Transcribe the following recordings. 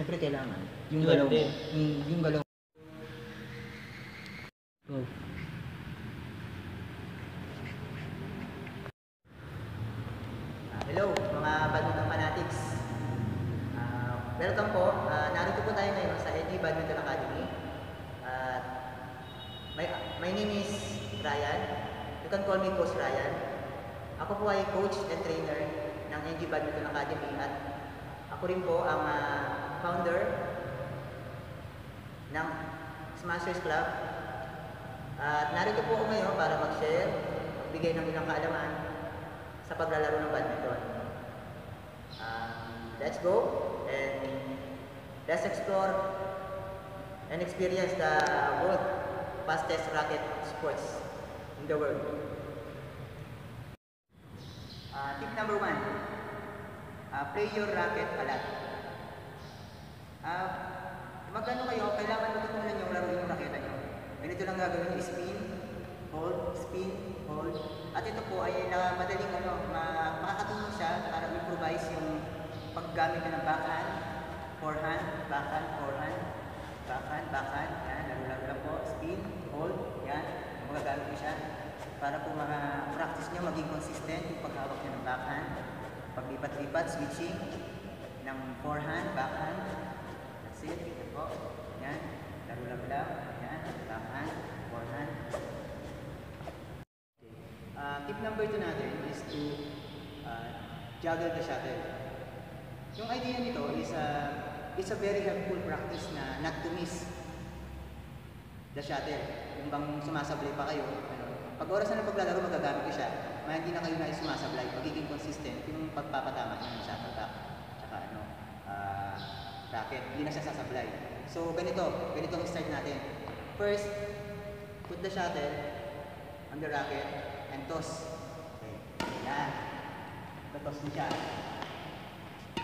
Siyempre kailangan. Yung Yun galaw mo. Yung, yung galaw Go. Ah, hello, mga badminton fanatics. Ah, welcome po. Ah, narito po tayo ngayon sa AG Badminton Academy. At my, my name is Ryan. You can call me Coach Ryan. Ako po ay coach and trainer ng AG Badminton Academy at ako rin po ang ah, founder ng Smashers Club. At narito po ako ngayon para mag-share, magbigay ng ilang kaalaman sa paglalaro ng badminton. Um, let's go and let's explore and experience the world fastest racket sports in the world. Uh, tip number one, uh, play your racket a lot. Uh, magkano kayo, kailangan matutunan nyo laro yung raketa nyo. Ganito lang gagawin nyo, spin, hold, spin, hold. At ito po ay na madaling ano, ma makakatulong siya para improvise yung paggamit ng backhand, forehand, backhand, forehand, backhand, backhand, yan, laro-laro lang po, spin, hold, yan, magagamit mo siya para po ma-practice nyo, maging consistent yung paghawak nyo ng backhand, paglipat-lipat, switching ng forehand, backhand, that's it, yan po, yan, lang, yan, backhand, forehand, Uh, tip number two natin is to uh, juggle the shuttle. Yung idea nito is a, is a very helpful practice na not to miss the shuttle. Kung bang sumasablay pa kayo, ano, pag oras na ng paglalaro, magagamit ko siya. Mga hindi na kayo na sumasablay, magiging consistent yung pagpapatama ng ano, uh, racket, hindi na siya sasablay. So ganito, ganito ang start natin. First, put the shuttle on the racket and toss. Okay. Yan. Totos niya siya.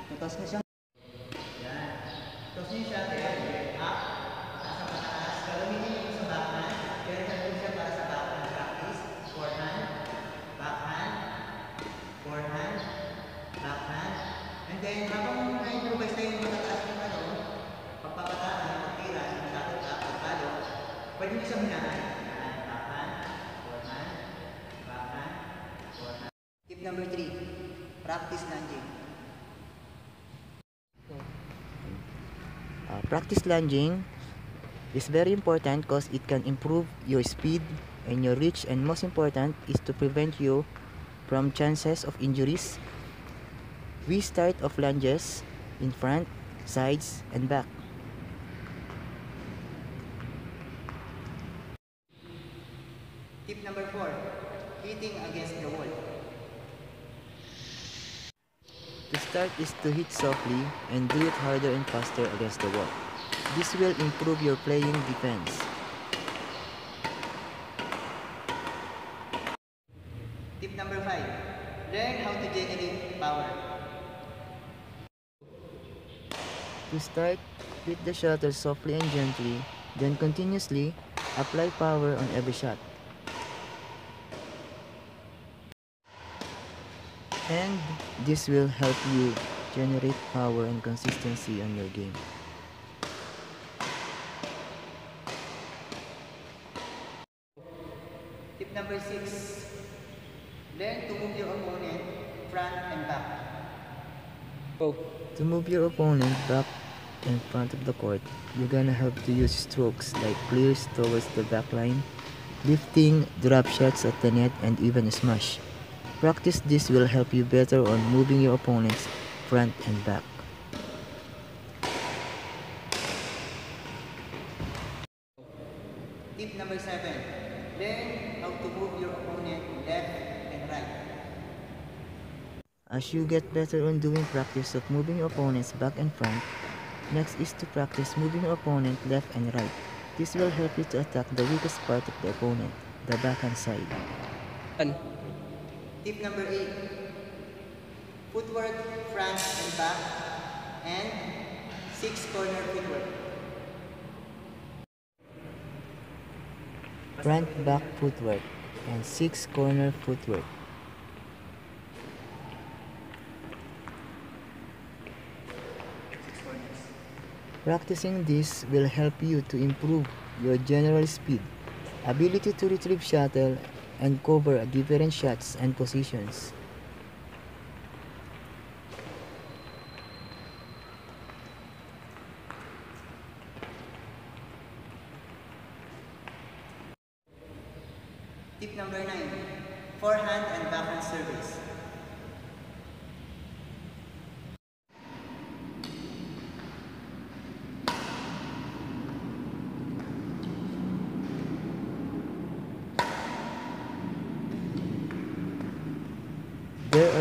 Totos niya siya. Yan. Toss niya siya. Then, number three, practice lunging. Uh, practice lunging is very important because it can improve your speed and your reach and most important is to prevent you from chances of injuries. We start off lunges in front, sides and back. Tip number four, hitting against the wall. To start is to hit softly and do it harder and faster against the wall. This will improve your playing defense. Tip number five, learn how to generate power. To start, hit the shuttle softly and gently, then continuously apply power on every shot. And this will help you generate power and consistency on your game. Tip number six, learn to move your opponent front and back. Go. To move your opponent back in front of the court, you're gonna have to use strokes like clears towards the back line, lifting, drop shots at the net, and even a smash. Practice this will help you better on moving your opponents front and back. Tip number seven, learn how to move your opponent left and right. As you get better on doing practice of moving your opponents back and front, next is to practice moving your opponent left and right. This will help you to attack the weakest part of the opponent, the backhand side. Yan. Tip number eight, footwork front and back, and six corner footwork. front back footwork and six corner footwork. Practicing this will help you to improve your general speed, ability to retrieve shuttle, and cover different shots and positions.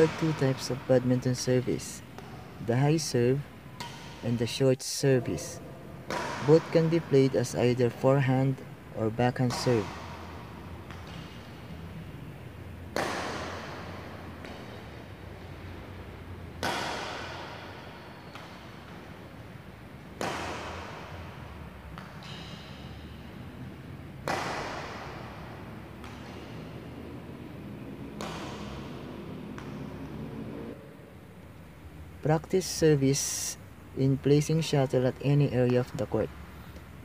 Are two types of badminton service the high serve and the short service. Both can be played as either forehand or backhand serve. Practice service in placing shuttle at any area of the court.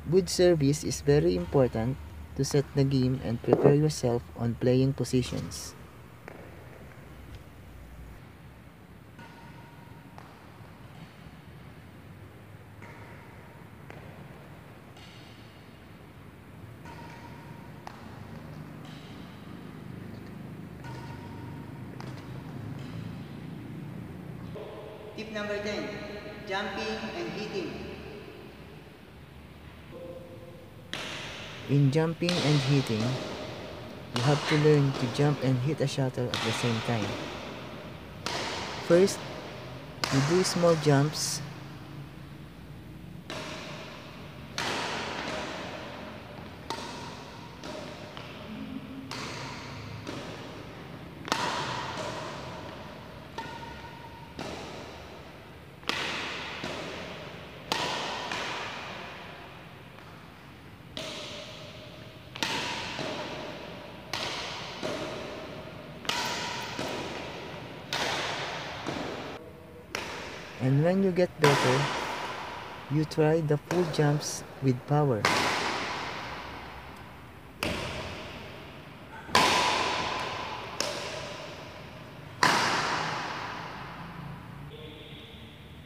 Good service is very important to set the game and prepare yourself on playing positions. Tip number 10, jumping and hitting. In jumping and hitting, you have to learn to jump and hit a shuttle at the same time. First, you do small jumps. And when you get better, you try the full jumps with power.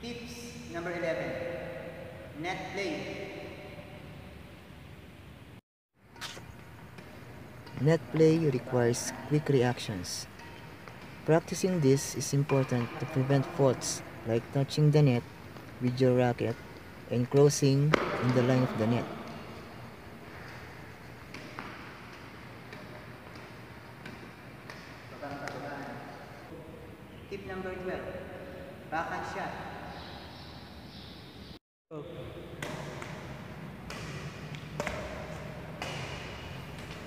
Tips number 11, net play. Net play requires quick reactions. Practicing this is important to prevent faults like touching the net with your racket and closing in the line of the net. Tip number 12, backhand shot.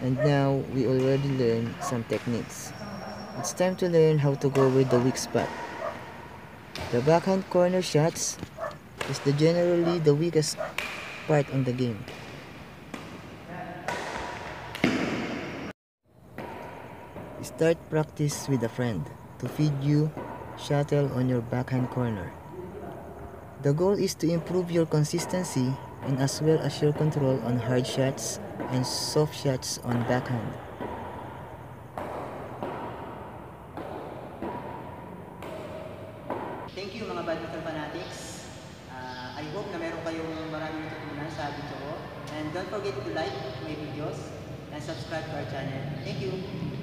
And now we already learned some techniques. It's time to learn how to go with the weak spot. The backhand corner shots is the generally the weakest part on the game. Start practice with a friend to feed you shuttle on your backhand corner. The goal is to improve your consistency and as well as your control on hard shots and soft shots on backhand. Thank you mga badminton fanatics. Uh, I hope na meron kayong maraming natutunan sa video ko. And don't forget to like my videos and subscribe to our channel. Thank you.